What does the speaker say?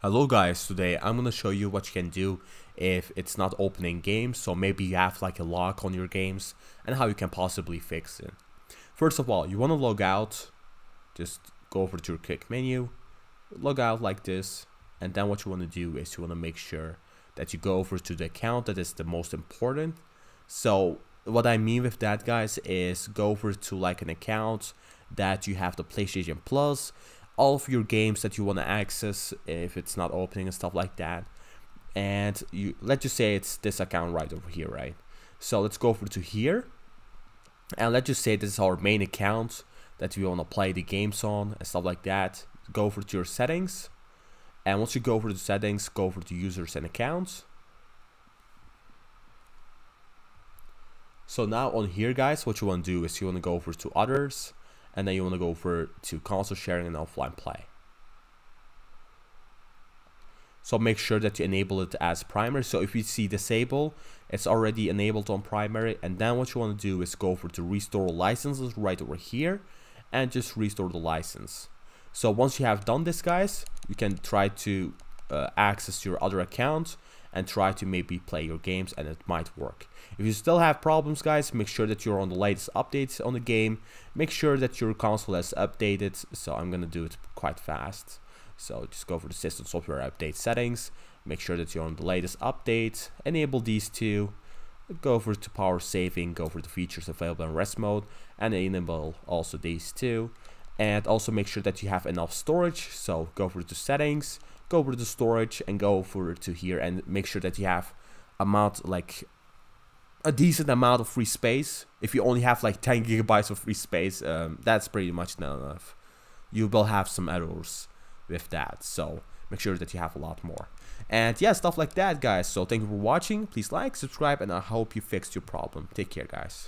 Hello guys, today I'm gonna show you what you can do if it's not opening games, so maybe you have like a lock on your games and how you can possibly fix it. First of all, you wanna log out, just go over to your quick menu, log out like this, and then what you wanna do is you wanna make sure that you go over to the account that is the most important. So what I mean with that guys is go over to like an account that you have the PlayStation Plus, all of your games that you want to access if it's not opening and stuff like that. And you let's just say it's this account right over here, right? So let's go over to here. And let's just say this is our main account that we want to play the games on and stuff like that. Go over to your settings. And once you go over to settings, go over to users and accounts. So now on here guys, what you want to do is you want to go over to others and then you want to go over to console sharing and offline play. So make sure that you enable it as primary. So if you see disable, it's already enabled on primary. And then what you want to do is go over to restore licenses right over here and just restore the license. So once you have done this guys, you can try to uh, access your other account and try to maybe play your games and it might work. If you still have problems guys, make sure that you're on the latest updates on the game. Make sure that your console has updated. So I'm gonna do it quite fast. So just go for the system software update settings. Make sure that you're on the latest update. Enable these two. Go for to power saving, go for the features available in rest mode and enable also these two. And also make sure that you have enough storage. So go over to settings, go over to storage and go over to here and make sure that you have amount like a decent amount of free space. If you only have like 10 gigabytes of free space, um, that's pretty much not enough. You will have some errors with that. So make sure that you have a lot more. And yeah, stuff like that, guys. So thank you for watching. Please like, subscribe, and I hope you fixed your problem. Take care, guys.